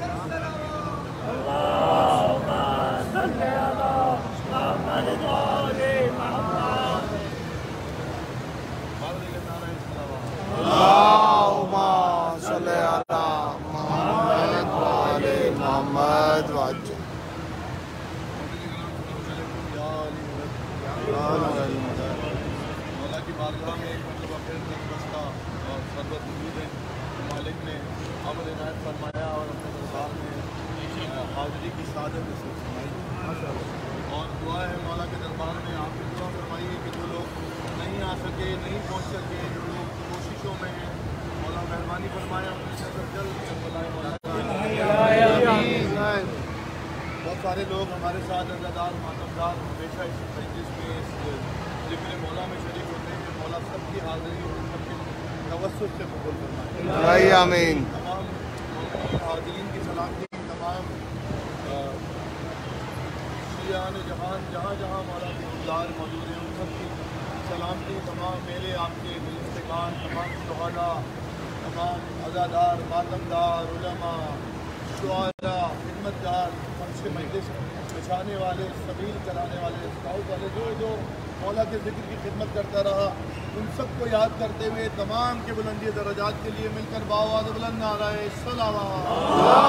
감사합니다. مخصوص سے قبول فرمائے آمین۔ تمام حاضرین کی سلامتی تمام سیاحان جہان جہاں جہاں ہمارا کردار موجود ہیں، ان سب کی سلامتی تمام میرے، آپ کے دلستان تمام شہدا تمام عزادار، ماتمدار، علماء شعرا خدمت دار سے مجلس بچھانے والے، سبیل چلانے والے اسکاؤٹ والے، جو جو مولا کے ذکر کی خدمت کرتا رہا سب کو یاد کرتے ہوئے تمام کے بلندی درجات کے لیے مل کر باواز بلند نعرہ سلام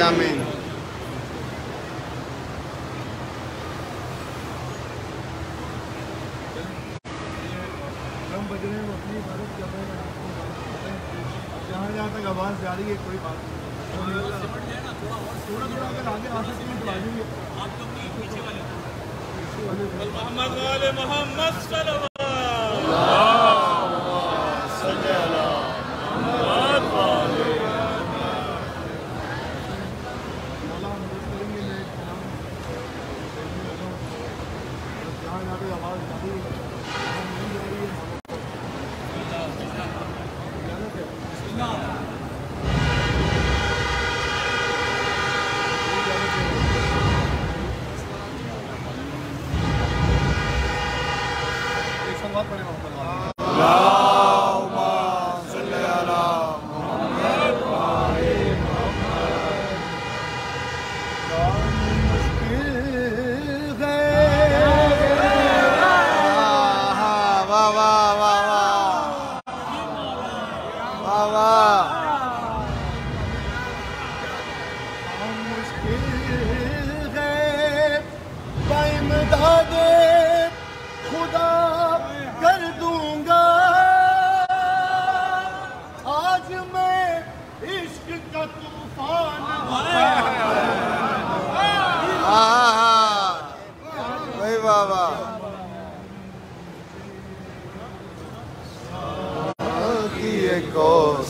آمین۔ اپنی جہاں جہاں تک آواز جا رہی ہے کوئی بات نہیں۔ تھوڑا تھوڑا اگر آگے محمد محمد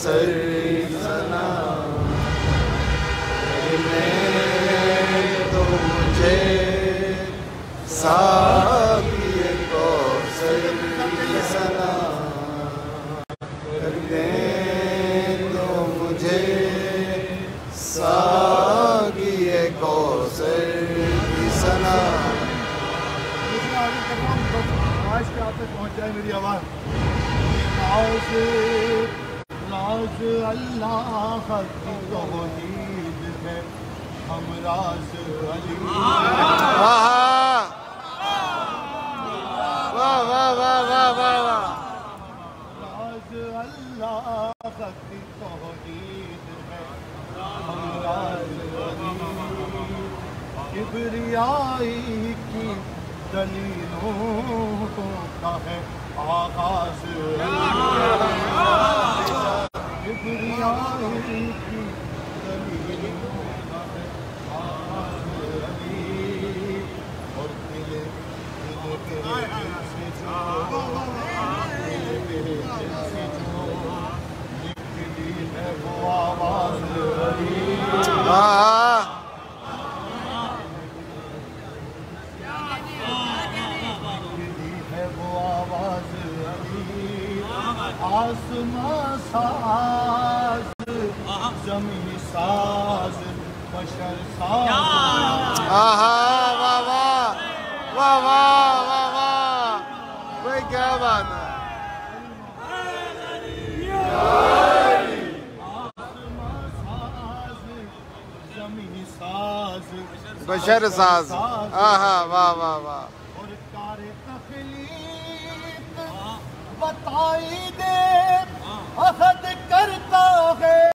episode. شر ساز۔ آہا واہ واہ واہ۔ اور کار تخلیق بتائی دے ہاں۔ عہد کرتا ہے۔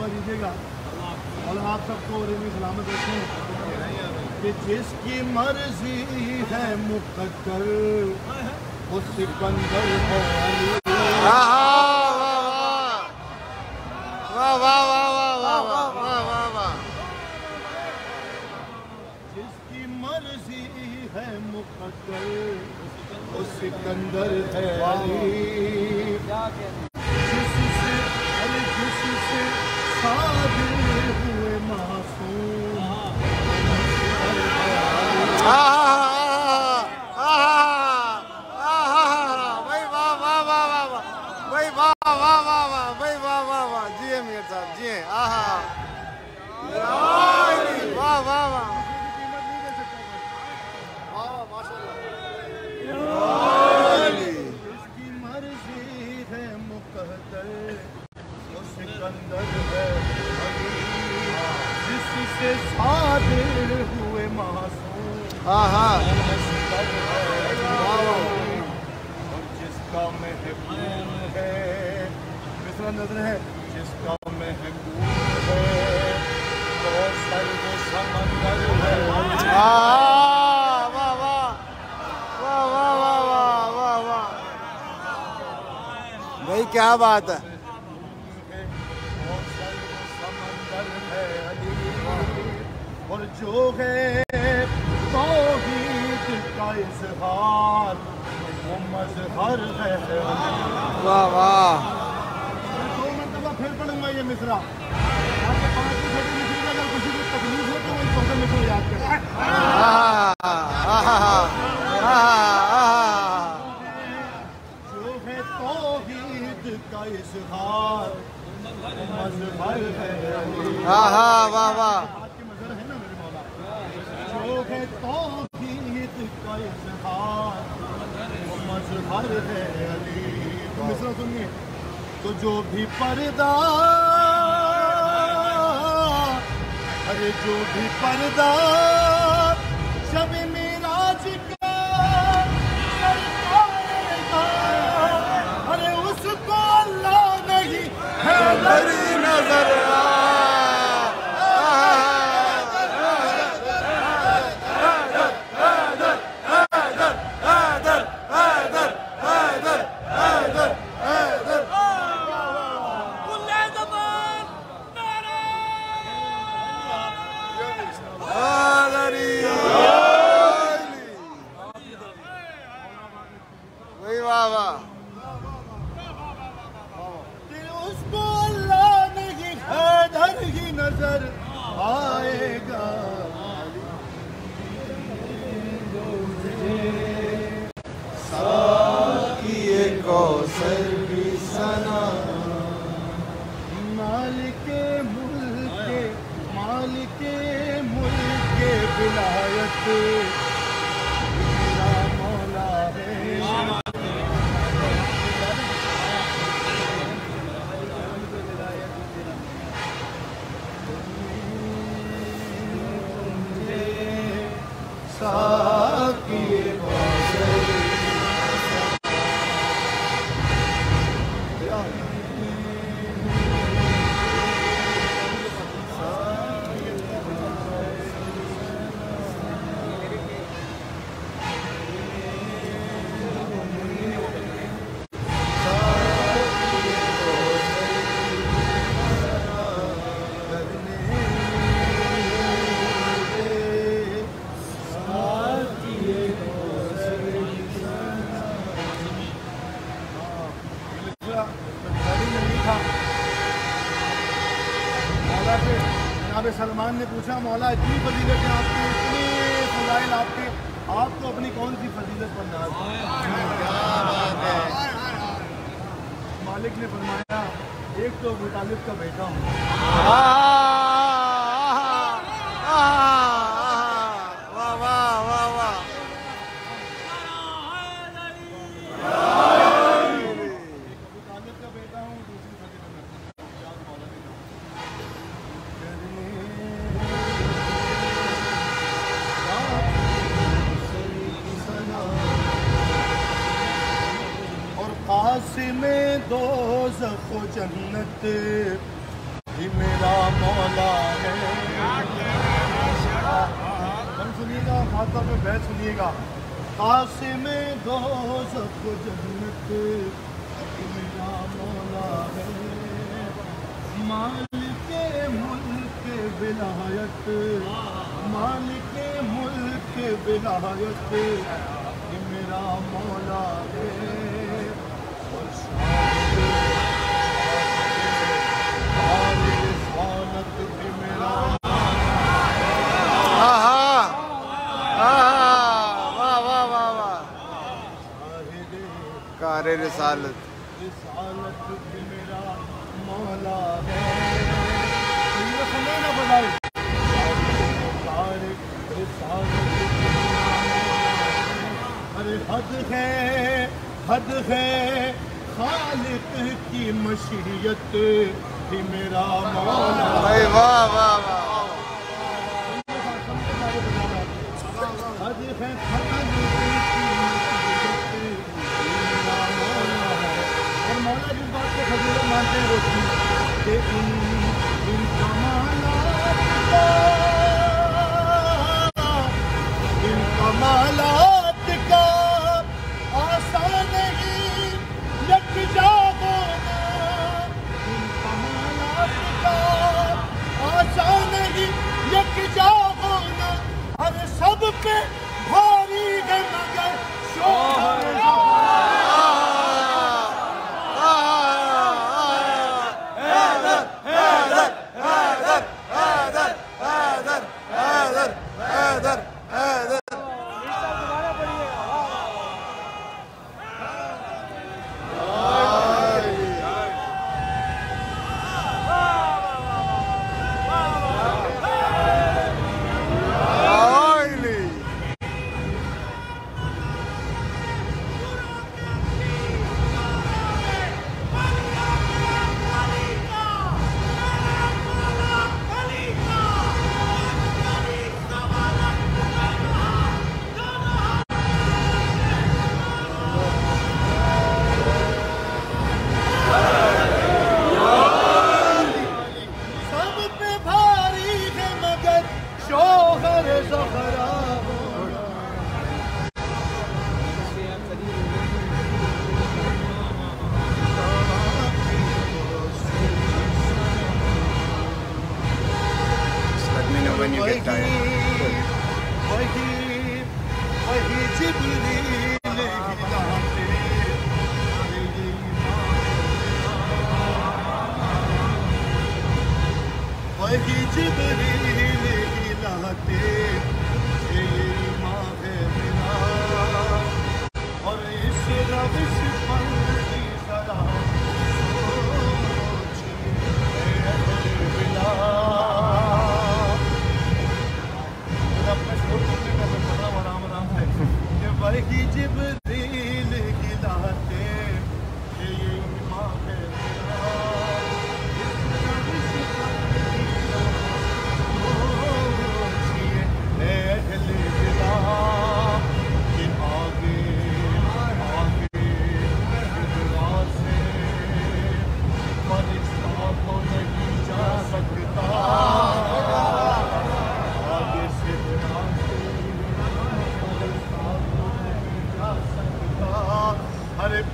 دعا دیجیے گا اللہ آپ سب کو ریمی سلامت رکھیں کہ جس کی مرضی ہے مقدر اس سکندر واہ واہ واہ ہے مقدر اس سکندر ہے علی Ah! آہا جس کا محبوب ہے مصرا نظر ہے جس کا محبوب ہے سر سمندر ہے واہ واہ واہ واہ واہ واہ واہ واہ بھائی، کیا بات ہے سمندر ہے؟ اور جو ہے اظہار مظہر ہے واہ واہ دو مرتبہ پھر پڑھوں گا یہ مصرا آپ کے پانچ اگر کسی کو تکلیف ہو تو وہ اس یاد کریں جو ہے توحید کا اظہار مظہر ہے واہ واہ آپ کے مظہر ہے نا میرے مولا جو ہے توحید کا اظہار وہ مظہر ہے علی تو مصرا سنیے تو جو بھی پردہ ارے جو بھی پردہ شب میراج کا ارے اس کو اللہ نہیں ہے نظر واہ واہ. اس کو اللہ نہیں حیدر ہی نظر آئے گا۔ مالک ملک مالک ملک ولایت۔ اپنی کون سی فضیلت پر ناز ہے؟ مالک نے فرمایا، ایک تو مطالب کا بیٹا ہوں۔ اور ہی میرا مولا ہے۔ ہم سنیے گا خاص طور پہ بیت سنیے گا۔ قاسم دو سب جنت ہی میرا مولا ہے۔ مالک ملک ولایت مالک ملک ولایت یہ میرا مولا ہے اور سالت بھی میرا آہا آہا واہ واہ واہ واہ شاہد کار رسالت رسالت میرا مولا ہے ارے حد ہے حد ہے خالق کی مشیت بھی میرا مولا بھائی، واہ واہ واہ حد ہے خالق کی مشیت بھی میرا مولا ہے اور مولا جس مانتے کہ ان ان کمالات کا ان کمالات کا آسان نہیں یک جا ہونا ان کمالات کا آسان نہیں یک جا ہونا ہر سب پہ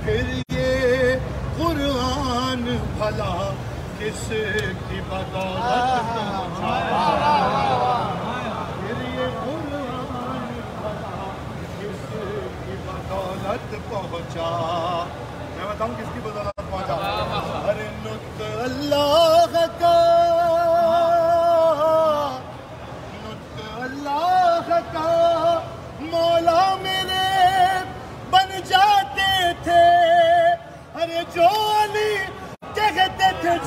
پھر یہ قرآن بھلا کس کی بدولت پھر یہ قرآن بھلا کس کی بدولت پہنچا میں بتاؤں کس کی بدولت پہنچا ارے نت اللہ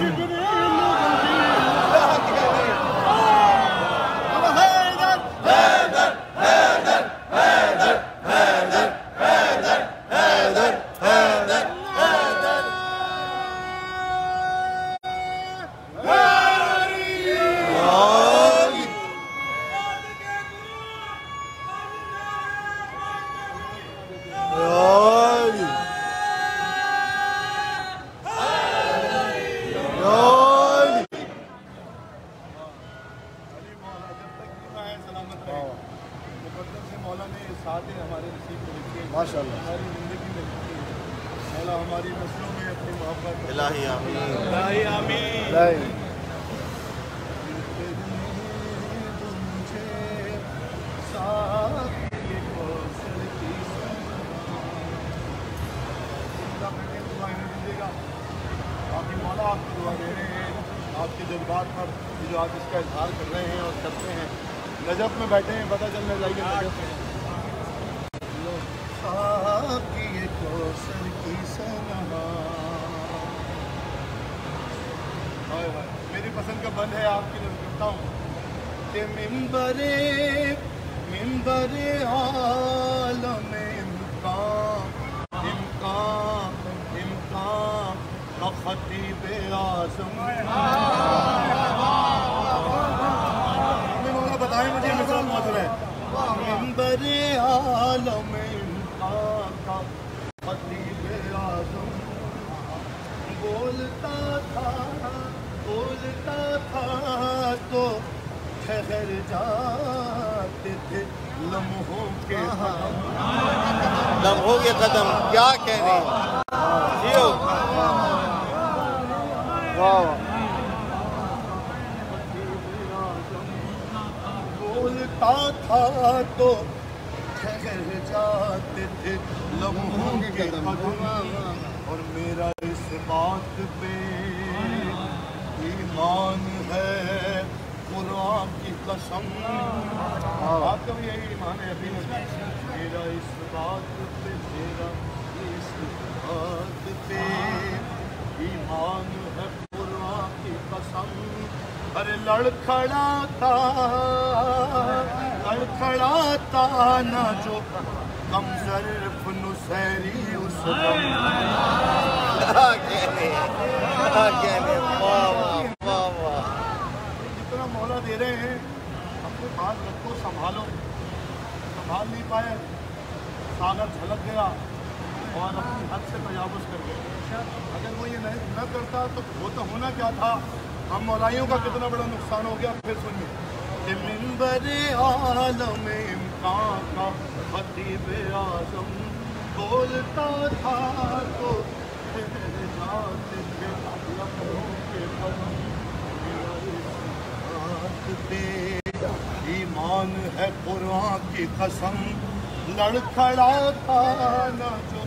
کہتے آپ کی دعا دے رہے ہیں آپ کے جذبات پر جو آپ اس کا اظہار کر رہے ہیں اور کرتے ہیں نجف میں بیٹھے ہیں پتہ چلنے لائیے نجف میں میری پسند کا بند ہے آپ کی نظر کرتا ہوں۔ کہ ممبر ممبر عالم امکان امکان امکان اعظم مولا بتائیں مجھے مثال ہے ممبر عالم کا خطیب اعظم بولتا تھا بولتا تھا تو ٹھہر جاتے تھے لمحوں کے قدم۔ لمحوں کے قدم۔ کیا کہنے جیو واہ بولتا تھا تو ٹھہر جاتے تھے لمحوں کے قدم اور میرا اس بات پہ ایمان ہے قرآن کی قسم۔ آپ کا بھی یہی ایمان ہے ابھی میرا اس بات پہ میرا اس بات پہ ایمان ہے قرآن کی قسم۔ ارے لڑکھڑاتا لڑکھڑاتا نہ جو کم ظرف نسیری اس جتنا مولا دے رہے ہیں اپنے پاس رکھو سنبھالو۔ سنبھال نہیں پائے ساگر جھلک گیا اور اپنی حد سے تجاوز کر گیا اگر وہ یہ نہیں نہ کرتا تو وہ تو ہونا کیا تھا؟ ہم مولائیوں کا کتنا بڑا نقصان ہو گیا پھر سنیے۔ کہ ممبر عالم امکان کا خطیب اعظم بولتا تھا تو ٹھہر جاتے تھے کے قدم میرا ایمان ہے قرآن کی قسم لڑکھڑاتا نہ جو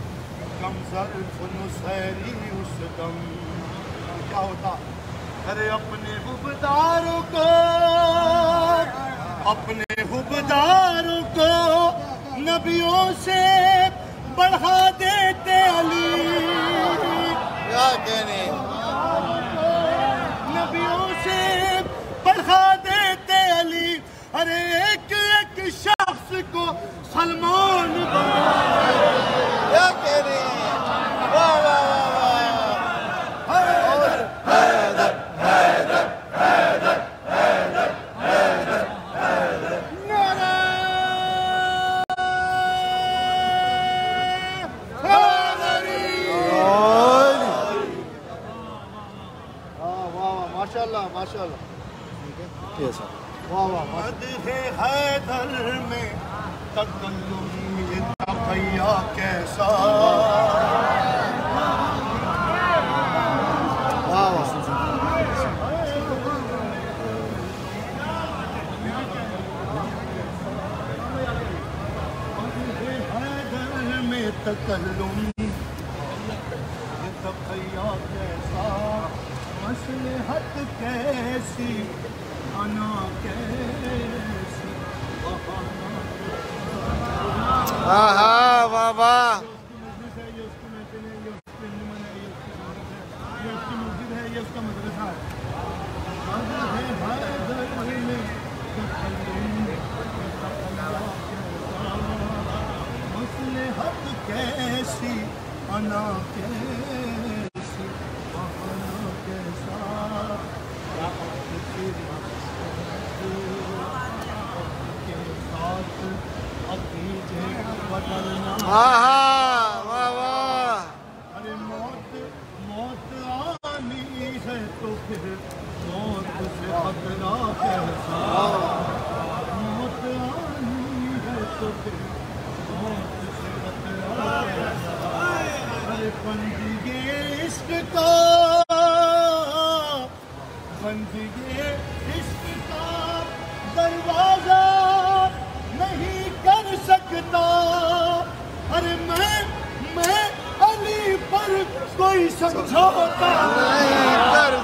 کم ظرف نسیری اس دم۔ کیا ہوتا ارے اپنے حبداروں کو اپنے حبداروں کو نبیوں سے بڑھا دیتے علی۔ کیا کہنے؟ نبیوں سے بڑھا دیتے علی۔ ارے ایک ایک شخص کو سلمان بنا۔ آہا موت موت ہے تو پھر موت سے خطرہ کیسا؟ موت آنی ہے تو پھر سے خطرہ کیسا؟ ارے بندگی عشق کا، بندگی عشق دروازہ نہیں کر سکتا۔ کوئی سمجھوتا نہیں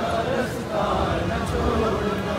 رستہ نہ چھوڑنا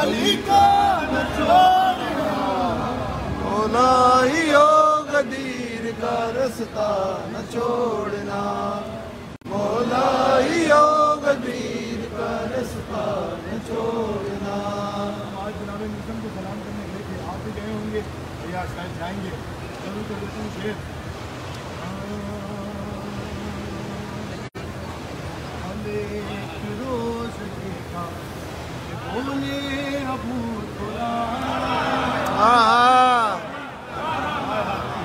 علی کا نہ مولا ہی او غدیر کا رستہ نہ چھوڑنا۔ مولا ہی او غدیر کا رستہ نہ چھوڑنا۔ آج جناب مسلم کو سلام کرنے کے لیے آپ بھی گئے ہوں گے یا شاید جائیں گے ضرور تو رسم شیر ایک روز کے پاس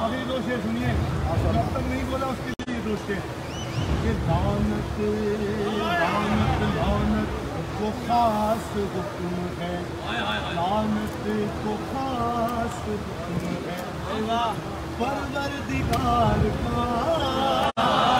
ابھی دو شیر سنیے جب تک نہیں بولا اس کے لیے دانت دانت دانت کو خاص حکم کو خاص حکم ہے کا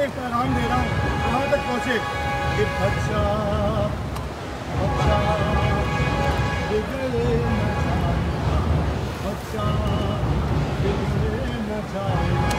ایک پیغام دے رہا ہوں تک پہنچے۔ کہ بچہ بچا بگڑے نہ جائے، بچہ، بگڑے نہ جائے۔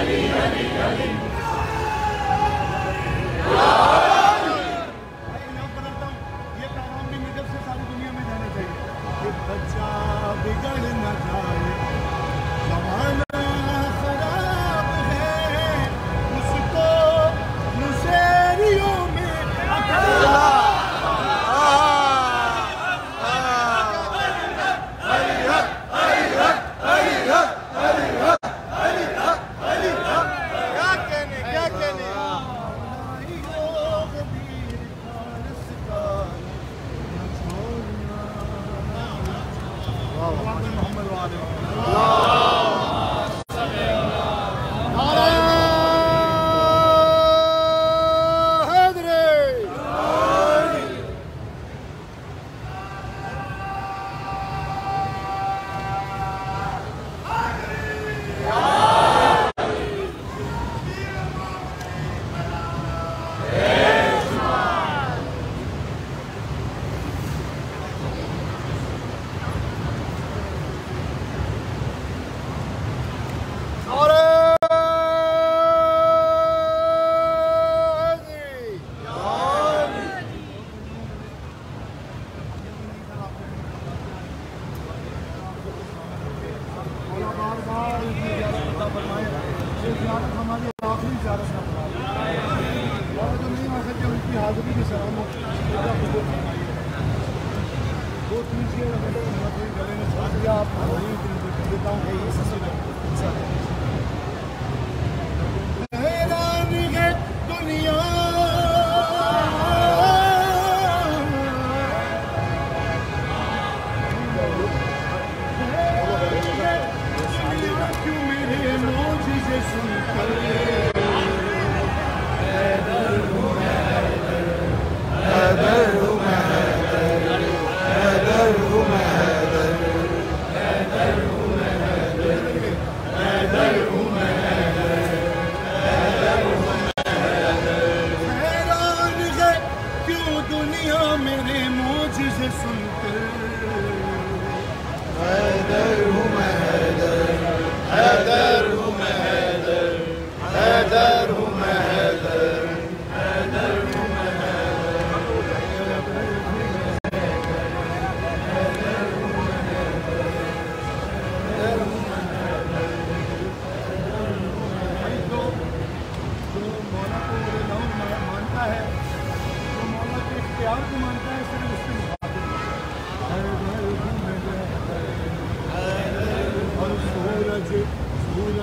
Hari Hari Hari ہماری آخری زیارت نہ فرمائے جو نہیں آ سکے ان کی حاضری کی سلام دو تین چیز گلے میں ساتھ دیا آپ دیتا ہوں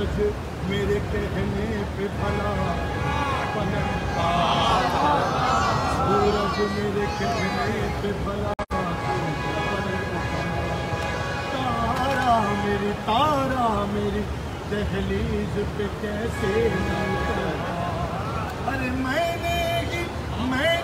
آج میرے کہنے پہ بھلا پلٹتا سورج میرے کہنے پہ بھلا تارا میری تارا میری دہلیز پہ کیسے ارے میں نے میں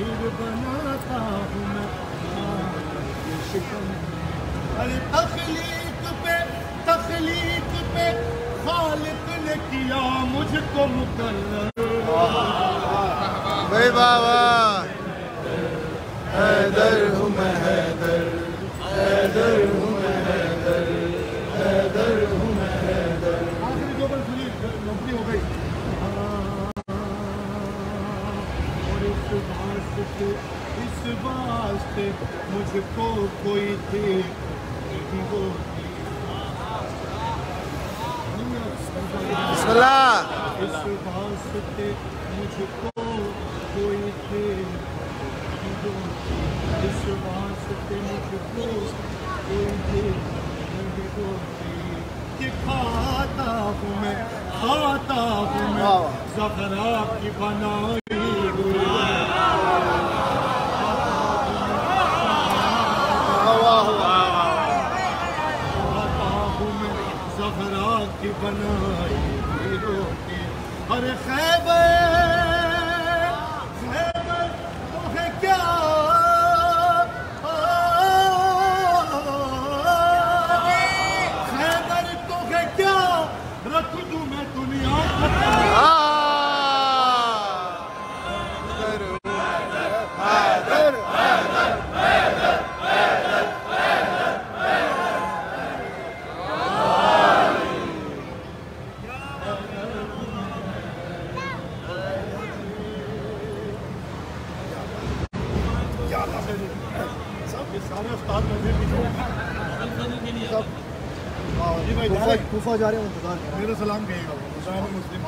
شیر بناتا ہوں میں تخلیق پہ تخلیق پہ خالق نے کیا مجھ کو مقرر۔ بھائی بابا حیدر ہوں میں سے مجھ کو کوئی تھے بسم اللہ اس واسطے مجھ کو کوئی تھے اس واسطے مجھ کو کوئی تھے کہ کھاتا ہوں میں کھاتا ہوں میں زفرا کی بنائی خير جا رہے ہیں انتظار میرا سلام کہیے گا مسلم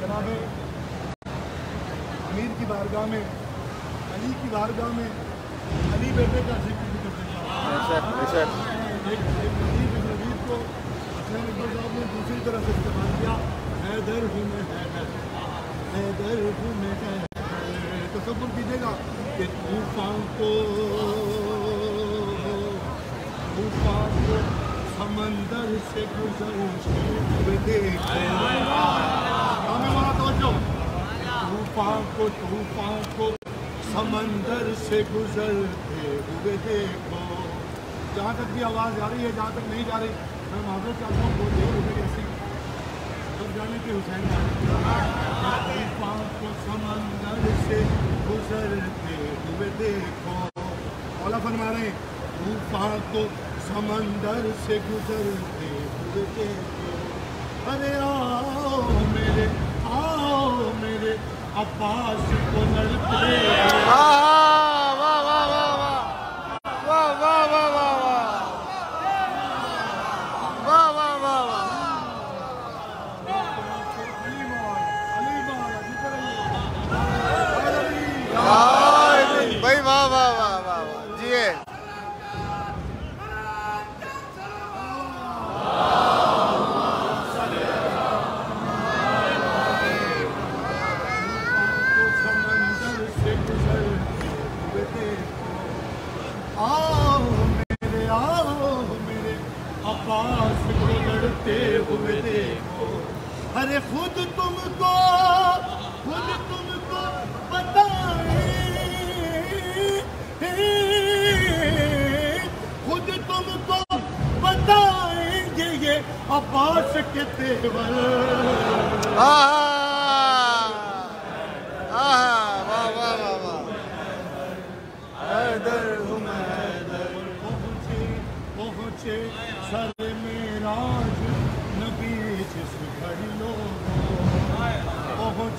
جناب امیر کی بارگاہ میں علی کی بارگاہ میں علی بیٹے کا ذکر ایک نوید کو حسین اقبال صاحب نے دوسری طرح سے استعمال کیا۔ حیدر ہوں میں حیدر ہوں میں تصور کیجیے گا کہ طوفان کو کو سمندر سے گزرتے طوفان کو طوفان کو سمندر سے گزرتے ہوئے دیکھو۔ جہاں تک بھی آواز آ رہی ہے جہاں تک نہیں جا رہی میں معذرت چاہتا ہوں بہت دیر ہو گئی ایسی سب جانے کے حسین طوفان کو سمندر سے گزرتے ہوئے دیکھو مولا فرما رہے ہیں۔ طوفان کو سمندر سے گزرتے ہوئے دیکھو ارے آؤ میرے آؤ میرے عباس کو لڑتے خود تم کو، خود تم کو بتائیں۔ خود تم کو بتائیں گے یہ عباس کے تیور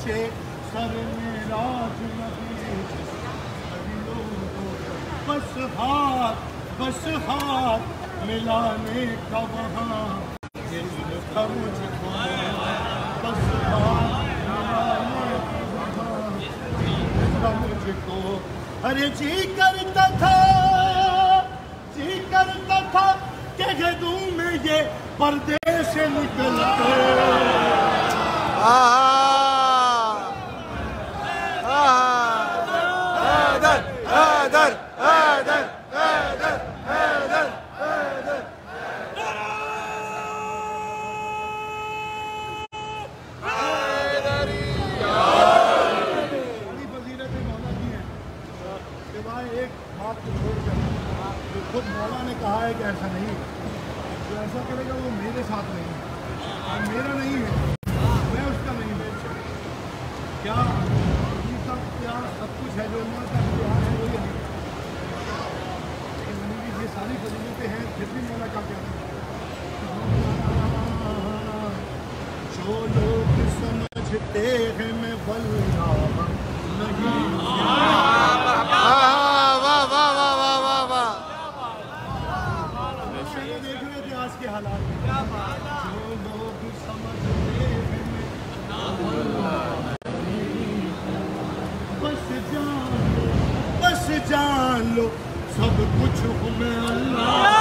پہنچے سر میراج نبی بس ہاتھ بس ہاتھ ملانے کا وہاں مجھ کو بس ہاتھ ملانے کا وہاں مجھ کو ارے جی کرتا تھا جی کرتا تھا کہ گدوں میں یہ پردے سے نکلتے آہا آہا حیدر حیدر حیدر حیدر حیدر حیدر بڑی فضیلت مولا کی ہے سوائے ایک بات کو چھوڑ کر جو خود مولا نے کہا ہے کہ ایسا نہیں ہے جو ایسا کرے گا وہ میرے ساتھ نہیں ہے۔ اور میرا نہیں ہے۔ میں اس کا نہیں ہوں۔ کیا یہ سب کیا سب کچھ ہے جو اللہ کا اختیار ہے وہی ہے۔ لیکن نبی کی یہ ساری فضیلتیں ہیں، پھر بھی مولا کا کیا جو لوگ سمجھتے ہیں میں بلنا نہیں۔ Superman. man!